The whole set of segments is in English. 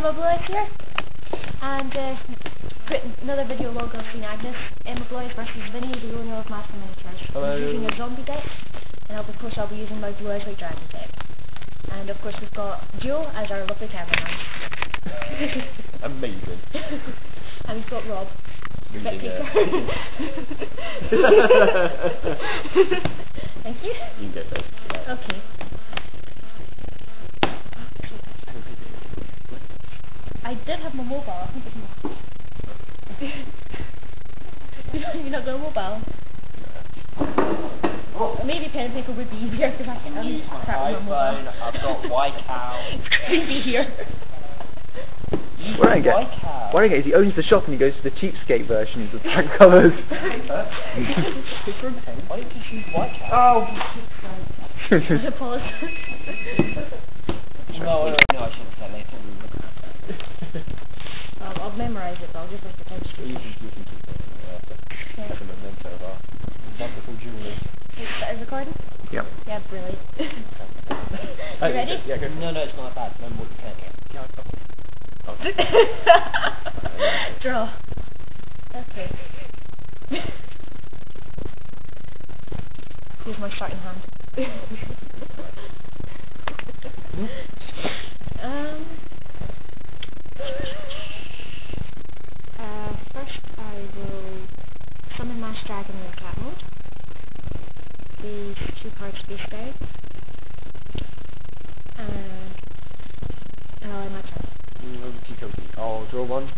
Emma Blue Eyes here, and uh, another video log of St Agnes. Emma Blue Eyes versus Vini, the owner of Mad for Miniatures. Hello. I'm using a zombie deck, and of course I'll be using my Blue Eyes White Dragon deck. And of course we've got Joe as our lovely cameraman. Amazing. and we've got Rob. Thank you. You can first. Okay. I did have my mobile. I think it's my. You're not got a mobile? Maybe pen and paper would be easier because I can um, Use my start iPhone. I've got Whitecow. it's creepy here. What I get, Whitecow. what I get is he owns the shop and he goes to the cheapskate versions of pack colours. Different pen. Why didn't you choose Whitecow? I apologize. No, no, no, I shouldn't say later. We will have that. I'll, I'll memorize it, but I'll just like the time You to can, you can keep it. Yeah, that's Yeah. a memento of our wonderful jewellery. Is recording? yep. Yeah, brilliant. you ready? Yeah, go. No, no, it's not bad. Remember what you said. Yeah, I've got it. Okay. Draw. Okay. Here's my starting hand. um. Uh, first I will summon Masked Dragon in cat mode. These two cards discard. And end my turn. Mm. I'll draw one.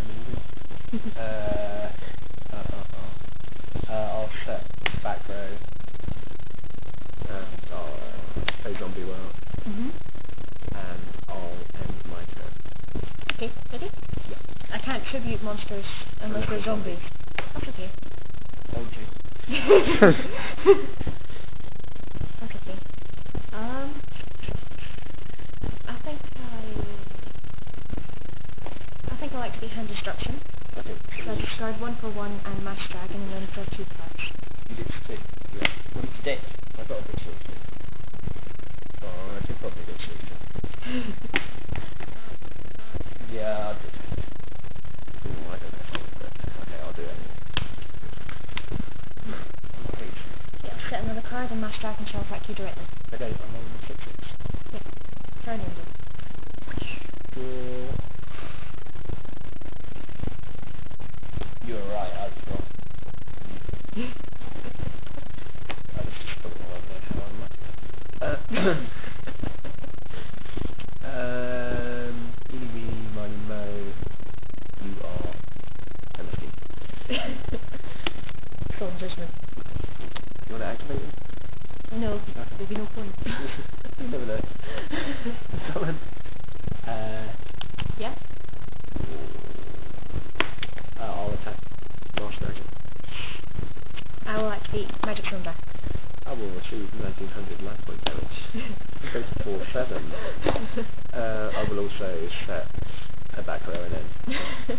Amazing. uh, uh, uh, uh, uh, I'll set back row. And I'll uh, play Zombie World. Mm-hmm. And I'll end my turn. Okay, ready? Yeah. I can't tribute monsters unless Unless they're they're zombies. That's okay. Told you. That's okay. Um, I think I, I think I like to be hand destruction. Okay. So I discard one for one and Masked Dragon and then draw two cards. You did stick. Yeah. What did you? I got a bit short. Oh, I could probably get short. Yeah, I'll do it. Ooh, I don't know if I'll do it. Okay, I'll do it anyway. Okay, Another card and Masked Dragon shall attack you directly. okay, I'm on the sixes. Turn ended. Draw. You were right. I was wrong. I was just putting all over my how unlucky. Uh, um, eeny, meeny, miny, mo, you are empty. Full judgment. You want to activate it? No, there'll be no point. you never know. Someone. Uh, yeah? uh, I'll attack Masked Dragon. I will activate magic zone back. I will retrieve 1900 life point damage. Go to 4 7. Uh, I will also set a back row and end.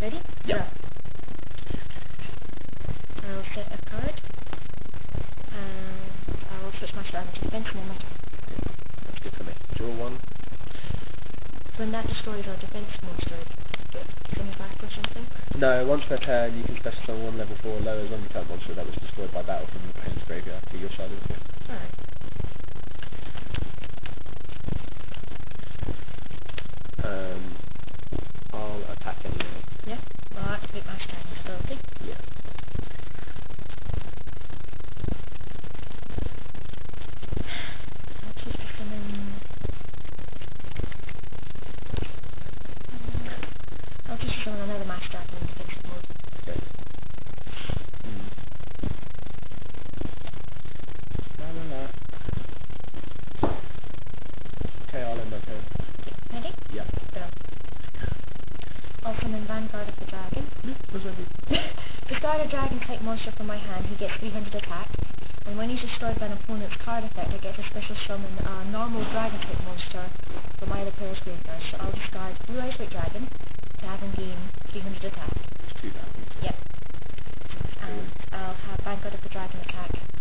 Ready? Yep. Draw. I'll set a card. And I'll switch my strategy to defense and then. That's good for me. Draw one. When that destroys our defense monster, No, once per turn, you can summon one level 4 lower zombie type monster that was destroyed by battle from your opponent's graveyard to your side of the field. Alright. Um, I'll attack anyway. Yeah? I'll activate my strategy ability. Yeah. I'll choose to summon. I'll choose to summon another Masked Dragon in defensive mode. Okay. Mm. La la la. Okay, I'll end my turn. Ready? Yeah. Go. I'll Vanguard of the Dragon. Do? Discard a dragon type monster from my hand, he gets 300 attack. And when he's destroyed by an opponent's card effect, I get a special summon a normal dragon type monster from my other player's graveyard. So I'll discard Blue Eyes White Dragon to have him gain 300 attack. It's two dragons. Yep. And I'll have Vanguard of the Dragon attack.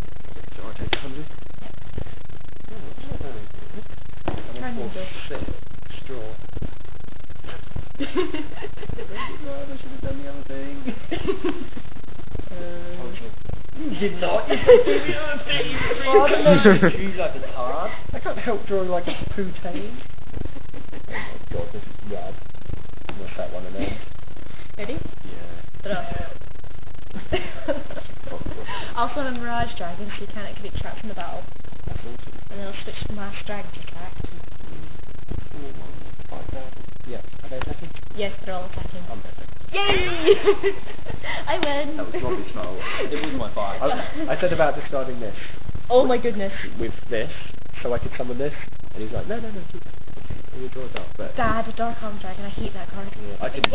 God, I should have done the other thing. Um, you not. I can't help drawing like a poutine. oh my God, this is rad. What's that one in there? Ready? Yeah. Uh, I'll summon Mirage Dragon so you can't get trapped in the battle. That's awesome. And then I'll switch to Masked Dragon to. Mm. Yeah. Okay, second. Yes, they're all attacking. Oh, I'm better. Yay! I win! That was Robbie's fault. It was my five. I, I said about discarding this Oh my goodness. with this, so I could summon this, and he's like, no, no, no, keep it. And we draw it up, but Dad, Dark Armed Dragon, I hate that card. I didn't